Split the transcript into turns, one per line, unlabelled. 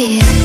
here